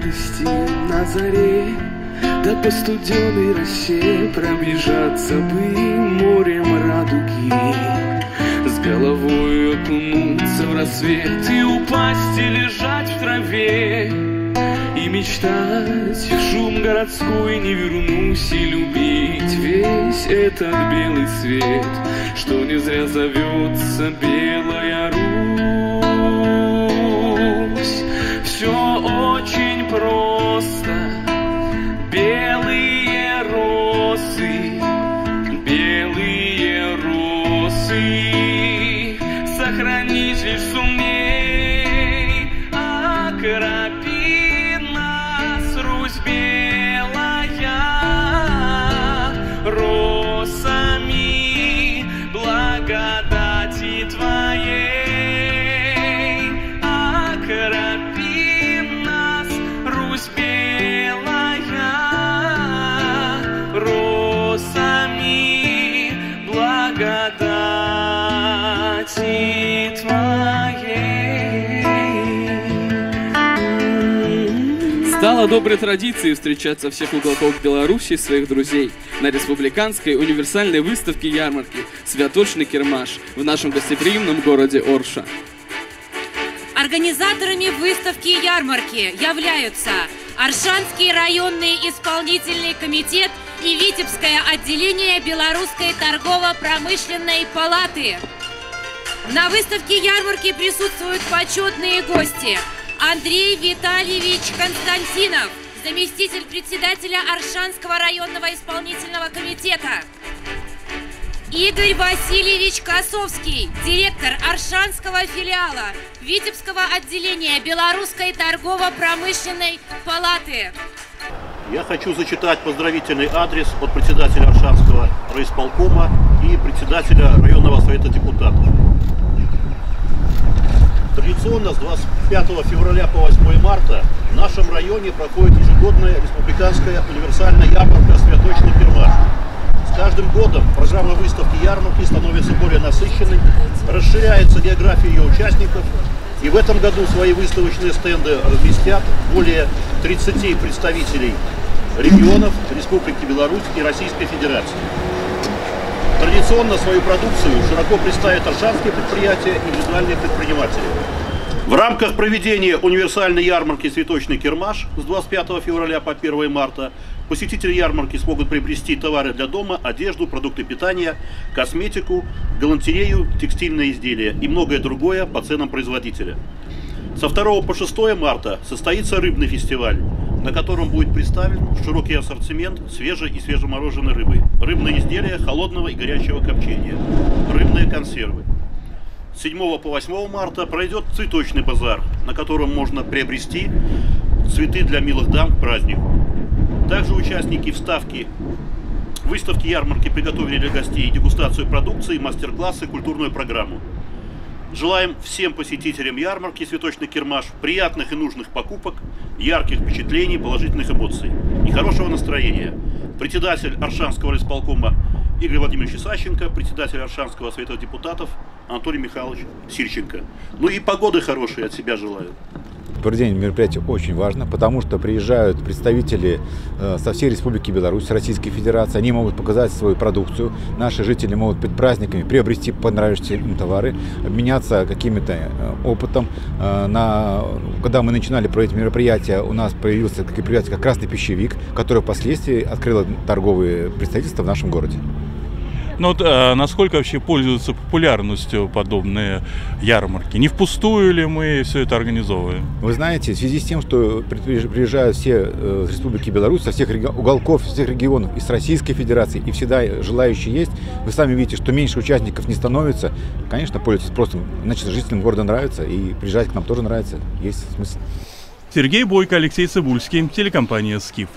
радости на заре. Да по студеной росе пробежаться бы морем радуги. С головой окунуться в рассвет И упасть и лежать в траве. И мечтать в шум городской Не вернусь и любить весь этот белый свет Что не зря зовется Белая Русь росы, Сохранить лишь сумей, окропи нас, Русь белая, росами благодати Твоей. Стало доброй традицией встречать со всех уголков Беларуси своих друзей на республиканской универсальной выставке ярмарки «Святочный Кермаш» в нашем гостеприимном городе Орша. Организаторами выставки и ярмарки являются Аршанский районный исполнительный комитет и Витебское отделение Белорусской торгово-промышленной палаты. На выставке ярмарки присутствуют почетные гости. Андрей Витальевич Константинов, заместитель председателя Аршанского районного исполнительного комитета. Игорь Васильевич Косовский, директор Аршанского филиала Витебского отделения Белорусской торгово-промышленной палаты. Я хочу зачитать поздравительный адрес от председателя Аршанского райисполкома и председателя районного совета депутатов. Традиционно с 25 февраля по 8 марта в нашем районе проходит ежегодная республиканская универсальная ярмарка «Святочный Перваш». С каждым годом программа выставки ярмарки становится более насыщенной, расширяется география ее участников, и в этом году свои выставочные стенды разместят более 30 представителей регионов Республики Беларусь и Российской Федерации. Традиционно свою продукцию широко представят аршанские предприятия и индивидуальные предприниматели. В рамках проведения универсальной ярмарки «Цветочный Кермаш» с 25 февраля по 1 марта посетители ярмарки смогут приобрести товары для дома, одежду, продукты питания, косметику, галантерею, текстильные изделия и многое другое по ценам производителя. Со 2 по 6 марта состоится рыбный фестиваль, на котором будет представлен широкий ассортимент свежей и свежемороженой рыбы, рыбные изделия холодного и горячего копчения, рыбные консервы. С 7 по 8 марта пройдет цветочный базар, на котором можно приобрести цветы для милых дам к празднику. Также участники вставки выставки ярмарки приготовили для гостей дегустацию продукции, мастер-классы, культурную программу. Желаем всем посетителям ярмарки «Цветочный Кермаш» приятных и нужных покупок, ярких впечатлений, положительных эмоций и хорошего настроения. Председатель Аршанского райисполкома Игорь Владимирович Сащенко, председатель Аршанского совета депутатов Анатолий Михайлович Сильченко. Ну и погоды хорошие от себя желаю. Проведение мероприятия очень важно, потому что приезжают представители э, со всей Республики Беларусь, Российской Федерации. Они могут показать свою продукцию. Наши жители могут перед праздниками приобрести понравившиеся им товары, обменяться каким-то э, опытом. Э, на... Когда мы начинали проводить мероприятия, у нас появился такое предприятие, как «Красный пищевик», которое впоследствии открыло торговые представительства в нашем городе. Ну вот а, насколько вообще пользуются популярностью подобные ярмарки? Не впустую ли мы все это организовываем? Вы знаете, в связи с тем, что приезжают все э, из Республики Беларусь, со всех уголков, со всех регионов, и с Российской Федерации, и всегда желающие есть, вы сами видите, что меньше участников не становится, конечно, пользуйтесь просто, значит, жителям города нравится, и приезжать к нам тоже нравится, есть смысл. Сергей Бойко, Алексей Цибульский, телекомпания «Скиф».